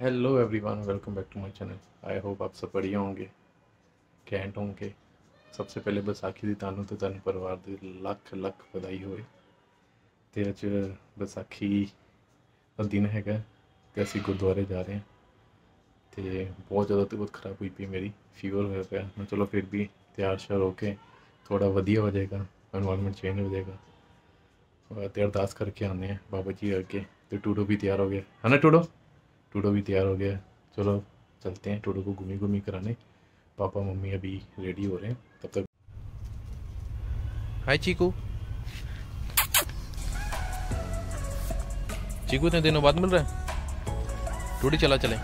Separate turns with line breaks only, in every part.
Hello everyone welcome back to my channel I hope आप सब बढ़िया होंगे कैंट होंगे सबसे पहले बैसाखी ਦੀ ਤੁਹਾਨੂੰ ਤੇ ਤੁਹਾਨੂੰ ਪਰਿਵਾਰ ਦੀ ਲੱਖ ਲੱਖ ਵਧਾਈ ਹੋਵੇ ਤੇ ਅੱਜ ਵਿਸਾਖੀ ਦਾ ਦਿਨ ਹੈਗਾ ਤੇ ਅਸੀਂ ਗੁਰਦੁਆਰੇ ਜਾ ਰਹੇ ਹਾਂ ਤੇ ਬਹੁਤ ਜ਼ਿਆਦਾ ਤਬੀਅਤ ਖਰਾਬ ਹੋਈ ਪਈ ਮੇਰੀ ਫੀਵਰ ਹੋਇਆ ਪਿਆ ਮੈਂ ਚਲੋ ਫਿਰ ਵੀ ਤਿਆਰ ਸ਼ਰ ਹੋ ਕੇ ਥੋੜਾ ਵਧੀਆ ਹੋ ਜਾਏਗਾ এনवायरमेंट ਚੇਂਜ ਹੋ ਜਾਏਗਾ ਤੇ ਅਰਦਾਸ ਕਰਕੇ ਆਉਂਦੇ ਆ ਬਾਬਾ ਜੀ ਅੱਗੇ ਤੇ ਟੂਡੋ ਵੀ ਤਿਆਰ ਹੋ ਗਿਆ ਹੈ ਨਾ ਟੂਡੋ टूडो भी तैयार हो गया। चलो, चलते हैं टूडो को घूमी घूमी कराने। पापा, मम्मी अभी रेडी हो रहे हैं। तब तक
हाय चीकू। चीकू, इतने दिनों बाद मिल रहा है? टूटी चला, चले।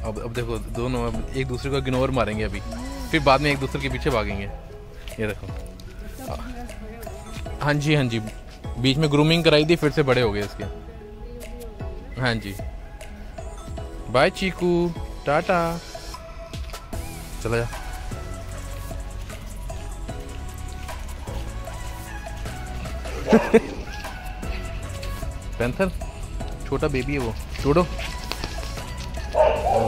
अब अब देखो, दोनों अब एक दूसरे को इग्नोर मारेंगे अभी। फिर बाद में एक दूसरे के पीछे भागेंगे। ये देखो। हाँ जी हाँ जी। बीच में ग्रूमिंग कराई थी, फिर से बड़े हो गए इसके। हाँ जी। बाय चीकू टाटा चला जा। पैंथर छोटा बेबी है वो। छोड़ो।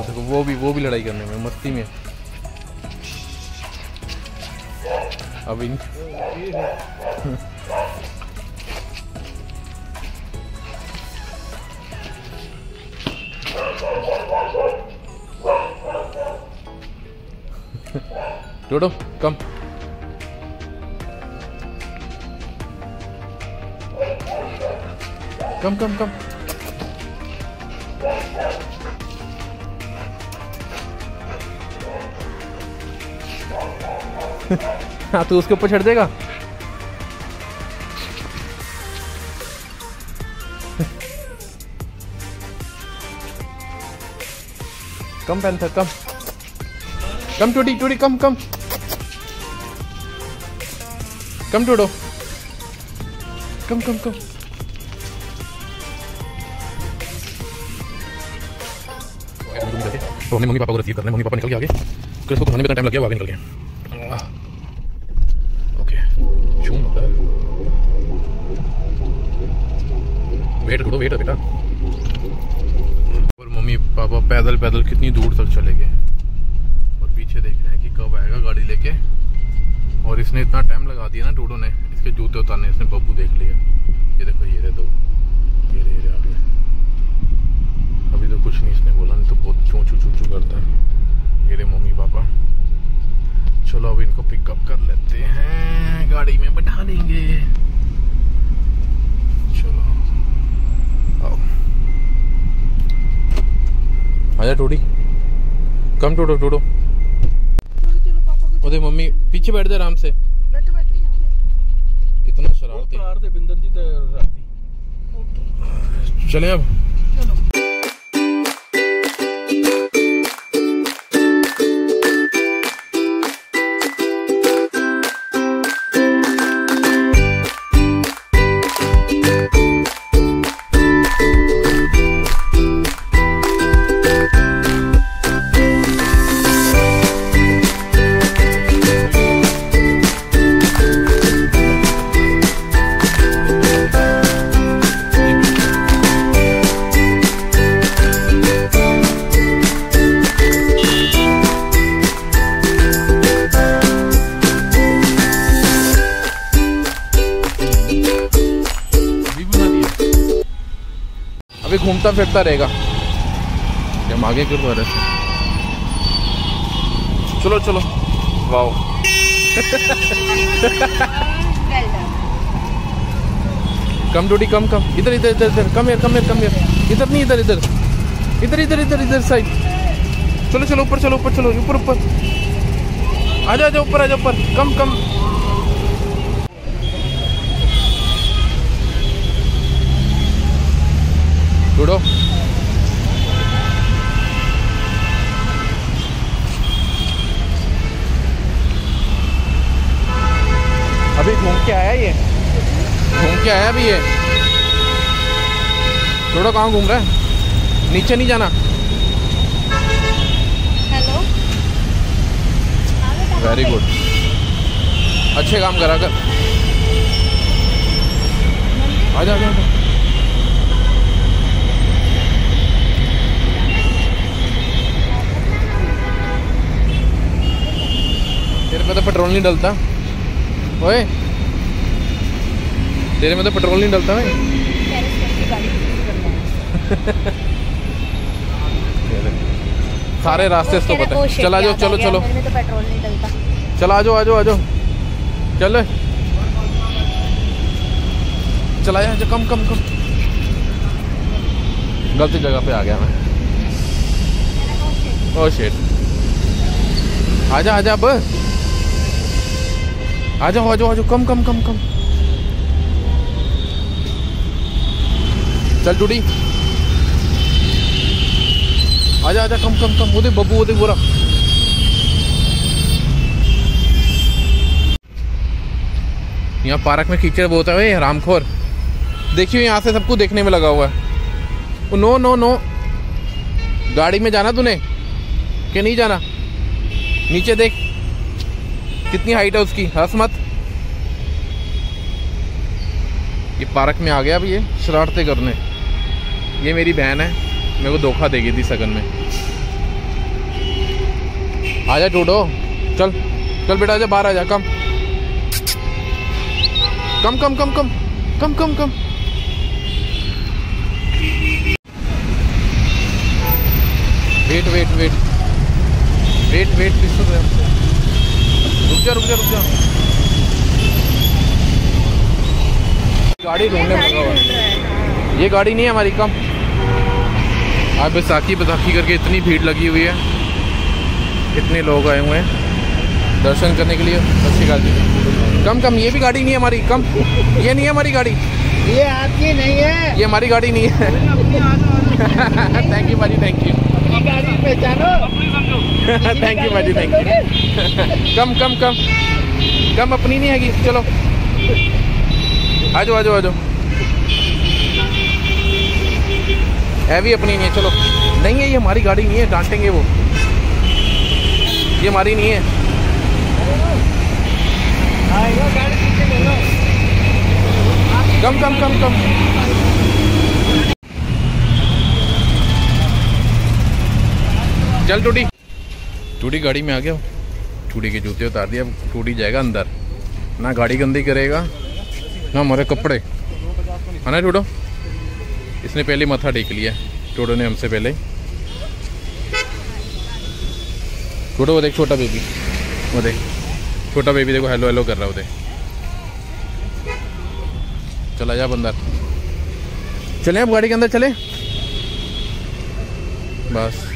देखो, वो भी वो भी लड़ाई करने में, मस्ती में। अब इन टोटो कम। कम कम कम। हाँ तू उसके ऊपर चढ़ देगा। कम, पैंथर, कम। कम टूटी टूटी कम कम। कम टूडो कम कम कम तो मम्मी पापा को रिसीव करना मम्मी पापा निकल के आगे। फिर इसको खाने में टाइम लग गया, वो आगे निकल गए। ओके शूम होता है। वेट करो वेट बेटा। और मम्मी पापा पैदल पैदल कितनी दूर तक चले गए। और पीछे देख रहे हैं कि कब आएगा गाड़ी लेके। और इसने इतना टाइम लगा दिया ना टूडो ने, इसके जूते उतारने, इसने बब्बू देख लिया ये देखो, ये रहे दो, ये ये रहे आगे। अभी तो कुछ नहीं इसने बोला, नहीं तो बहुत चू चू चू चू करता है। ये रहे मम्मी पापा। चलो, अब इनको पिकअप कर लेते हैं। गाड़ी में बैठा देंगे। चलो, आओ। आजा टोडी कम टोडो टोडो वो दे मम्मी पीछे बैठ जा आराम से।
बैठो बैठो यहाँ
इतना शरारती।
बिंदर जी तो
चले अब। अभी घूमता फिरता रहेगा। हम आगे क्यों रहे थे चलो चलो। वाओ। कम डोडी कम कम। इधर इधर इधर इधर। कम यार कम यार कम यार इधर नहीं इधर इधर। इधर इधर इधर इधर साइड चलो चलो ऊपर चलो ऊपर चलो। ऊपर ऊपर। आ जाओ ऊपर आ जा ऊपर। कम कम। टूडो अभी घूम के आया ये? घूम के आया अभी ये? टूडो कहाँ घूम रहा है? नीचे नहीं जाना?
हेलो
वेरी गुड अच्छे काम करा कर। आ जा आ जा, आ जा पेट्रोल नहीं डलता। ओए। तेरे में तो पेट्रोल नहीं डलता भाई। सारे रास्ते इसको पता है। चला जाओ, चलो चलो।
तो पेट्रोल नहीं डलता
चल जाओ, आ जाओ आ जाओ। चल। चला जा कम कम कम। गलती जगह पे आ गया मैं। ओ शेट आजा आजा अब। आ जाओ आ जाओ आ जाओ कम कम कम कम। चल टूटी आजा आजा, कम कम कम। वो देख बब्बू देख बोरा। यहाँ पार्क में कीचड़ बहुत है रामखोर। देखियो, यहाँ से सबको देखने में लगा हुआ है। No no no. गाड़ी में जाना तूने? कि नहीं जाना? नीचे देख। कितनी हाइट है उसकी? हंस मत। ये पार्क में आ गया अभी ये शरारतें करने। ये मेरी बहन है, मेरे को धोखा देगी थी सगन में। आजा टूडो, चल चल बेटा आजा बाहर आजा come. Come come come come come come come. Wait wait wait wait wait रुक जा रुक जा रुक जा। गाड़ी ढूँढने में है। ये गाड़ी नहीं है हमारी कम। आज बैसाखी बैसाखी करके इतनी भीड़ लगी हुई है। इतने लोग आए हुए हैं। दर्शन करने के लिए। श्रीकाल जी। कम कम ये भी गाड़ी नहीं है हमारी कम। ये नहीं है हमारी गाड़ी।
ये आपकी नहीं है।
ये हमारी गाड़ी नहीं है। थैंक यू भाजी थैंक यू थैंक यू भाजी thank you come come come come अपनी नहीं हैगी। चलो। आ जाओ आ जाओ है भी अपनी नहीं है, चलो। नहीं है, ये हमारी गाड़ी नहीं है, डांटेंगे वो। ये हमारी नहीं है। कम कम कम कम चल टूटी। टूटी गाड़ी में आ गया टूटी के जूते उतार दिया अब टूटी जाएगा अंदर। ना गाड़ी गंदी करेगा, ना हमारे कपड़े। है ना टूटो। इसने पहले मथा टेक लिया टूटो ने हमसे पहले टूटो, वो देख छोटा बेबी वो देख। छोटा बेबी देखो हेलो हेलो कर रहा है, वो देख। चला जा बंदर चले अब गाड़ी के अंदर, चले। बस।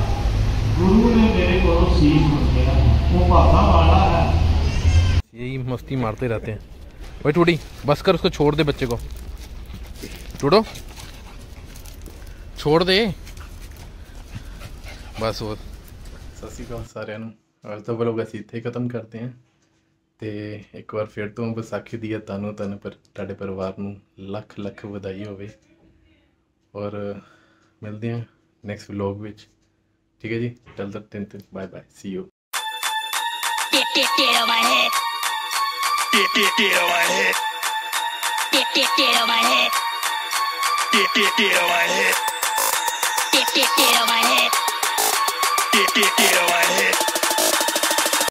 गुरु ने मेरे को
सीख दिया वो भागा वाला है
यही मस्ती मारते रहते हैं भाई टूटी बस कर उसको छोड़ दे बच्चे को टूटो छोड़ दे ਬਸ ਹੋਰ
ਸਤਿ ਸ਼੍ਰੀ ਅਕਾਲ ਸਾਰਿਆਂ ਨੂੰ ਅੱਜ ਦਾ ਵਲੋਗ ਅਸੀਂ ਇੱਥੇ ਖਤਮ ਕਰਦੇ ਹਾਂ ਤੇ ਇੱਕ ਵਾਰ ਫਿਰ ਤੋਂ ਵਿਸਾਖੀ ਦੀ ਤੁਹਾਨੂੰ ਤੁਹਾਨੂੰ ਪਰ ਤੁਹਾਡੇ ਪਰਿਵਾਰ ਨੂੰ ਲੱਖ ਲੱਖ ਵਧਾਈ ਹੋਵੇ ਔਰ ਮਿਲਦੇ ਹਾਂ ਨੈਕਸਟ ਵਲੋਗ ਵਿੱਚ ठीक है जी चल तक तीन ten bye bye see you
Get, get, get on my head. Get, get, get on my head. Get, get, get on my head. Get, get, get on my head. Get, get, get on my head. Get, get, get on my head.